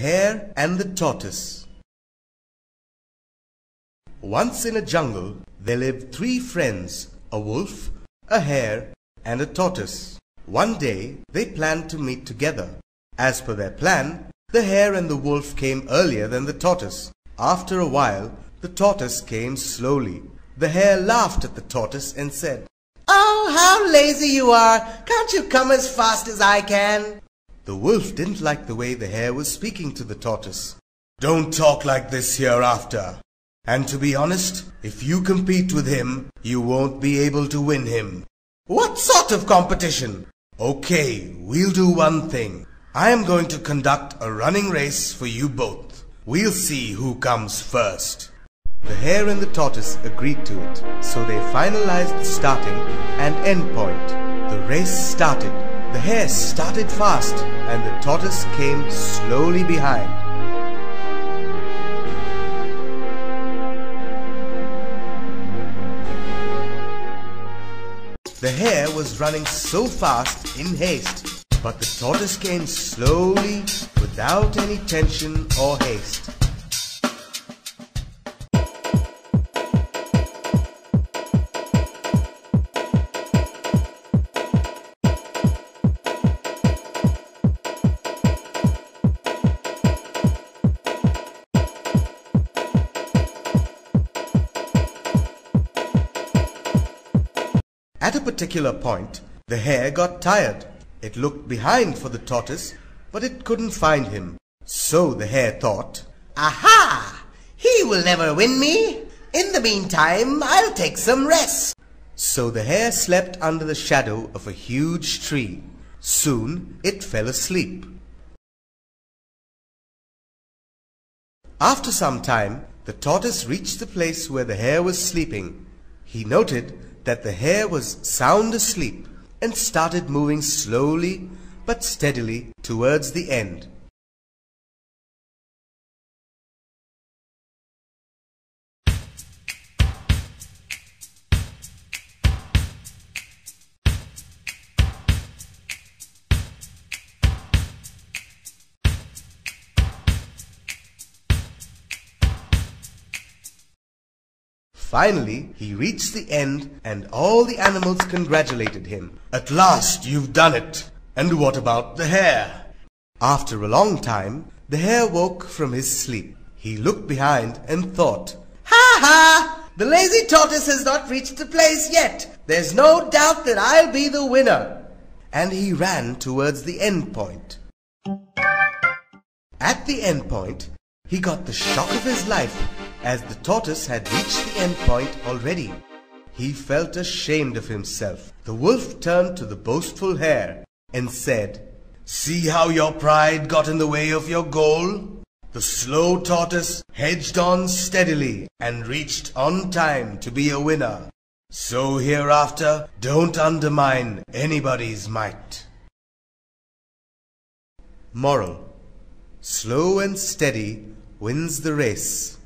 Hare and the Tortoise Once in a jungle there lived three friends, a wolf, a hare, and a tortoise. One day they planned to meet together. As per their plan, the hare and the wolf came earlier than the tortoise. After a while, the tortoise came slowly. The hare laughed at the tortoise and said, Oh, how lazy you are! Can't you come as fast as I can? The wolf didn't like the way the hare was speaking to the tortoise. Don't talk like this hereafter. And to be honest, if you compete with him, you won't be able to win him. What sort of competition? Okay, we'll do one thing. I am going to conduct a running race for you both. We'll see who comes first. The hare and the tortoise agreed to it, so they finalized the starting and end point. The race started. The hare started fast and the tortoise came slowly behind. The hare was running so fast in haste, but the tortoise came slowly without any tension or haste. At a particular point, the hare got tired. It looked behind for the tortoise, but it couldn't find him. So the hare thought, Aha! He will never win me. In the meantime, I'll take some rest. So the hare slept under the shadow of a huge tree. Soon it fell asleep. After some time, the tortoise reached the place where the hare was sleeping. He noted that the hare was sound asleep and started moving slowly but steadily towards the end. Finally, he reached the end and all the animals congratulated him. At last you've done it! And what about the hare? After a long time, the hare woke from his sleep. He looked behind and thought, Ha ha! The lazy tortoise has not reached the place yet. There's no doubt that I'll be the winner. And he ran towards the end point. At the end point, he got the shock of his life as the tortoise had reached the end point already. He felt ashamed of himself. The wolf turned to the boastful hare and said, See how your pride got in the way of your goal? The slow tortoise hedged on steadily and reached on time to be a winner. So hereafter, don't undermine anybody's might. Moral Slow and steady wins the race.